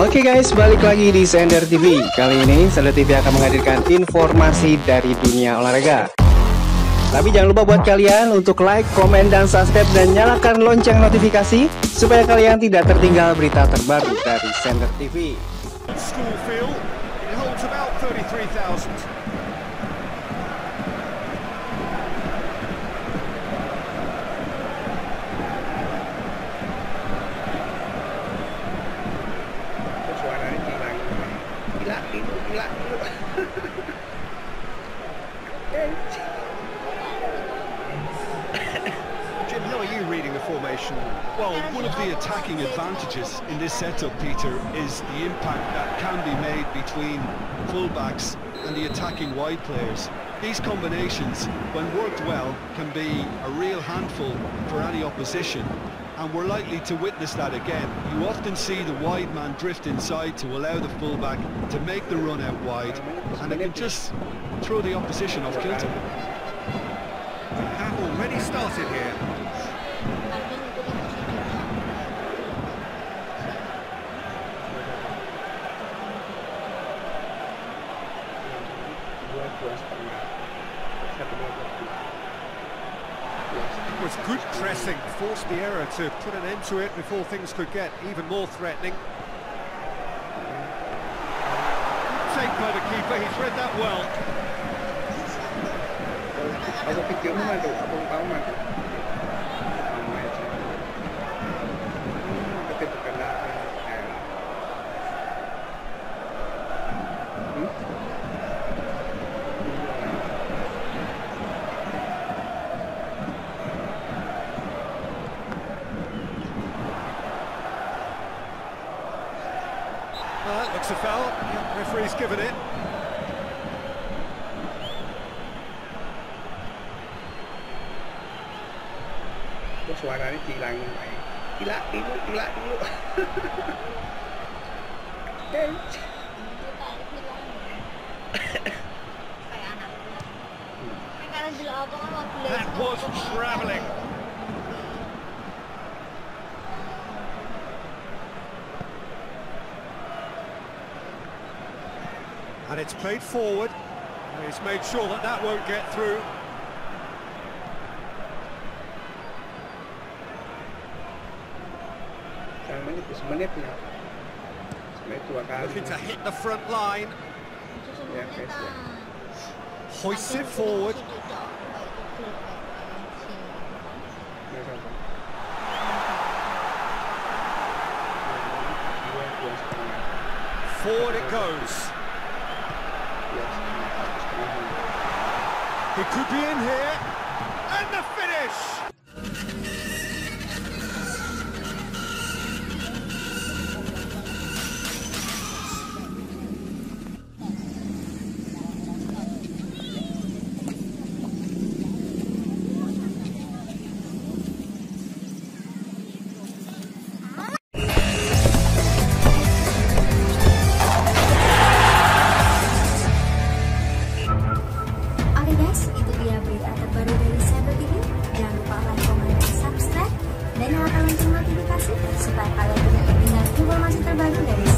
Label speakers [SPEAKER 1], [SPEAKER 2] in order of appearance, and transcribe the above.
[SPEAKER 1] Oke guys, balik lagi di Sender TV. Kali ini Sender TV akan menghadirkan informasi dari dunia olahraga. Tapi jangan lupa buat kalian untuk like, komen, dan subscribe dan nyalakan lonceng notifikasi supaya kalian tidak tertinggal berita terbaru dari Sender TV.
[SPEAKER 2] Jim, how are you reading the formation? Well, one of the attacking advantages in this setup, Peter, is the impact that can be made between fullbacks and the attacking wide players. These combinations, when worked well, can be a real handful for any opposition. And we're likely to witness that again. You often see the wide man drift inside to allow the fullback to make the run out wide, and it can just throw the opposition off kilter. We Have already started here. Was good pressing, forced the error to put an end to it before things could get even more threatening. Take by the keeper, he's read that well. Well, that looks a foul. Yeah, referee's given it.
[SPEAKER 3] Kok suaranya hilang gila itu gila itu Eh,
[SPEAKER 2] That was travelling. It's played forward. And He's made sure that that won't get through.
[SPEAKER 3] Semenit
[SPEAKER 2] Looking to hit the front line. Hoists it forward. Forward it goes. He could be in here. And the finish!
[SPEAKER 4] Dan nyalakan lonceng notifikasi supaya kalian tidak ketinggalan informasi terbaru dari